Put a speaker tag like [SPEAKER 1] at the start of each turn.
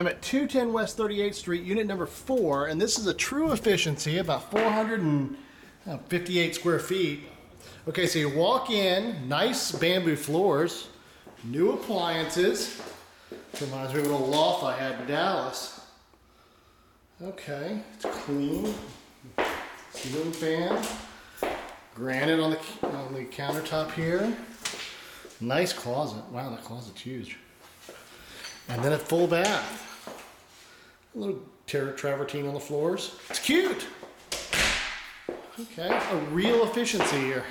[SPEAKER 1] I'm at 210 West 38th Street, unit number four, and this is a true efficiency, about 458 uh, square feet. Okay, so you walk in, nice bamboo floors, new appliances. Reminds me of an old loft I had in Dallas. Okay, it's clean. Ceiling fan. Granite on the on the countertop here. Nice closet. Wow, that closet's huge. And then a full bath. A little ter- travertine on the floors. It's cute. Okay, a real efficiency here.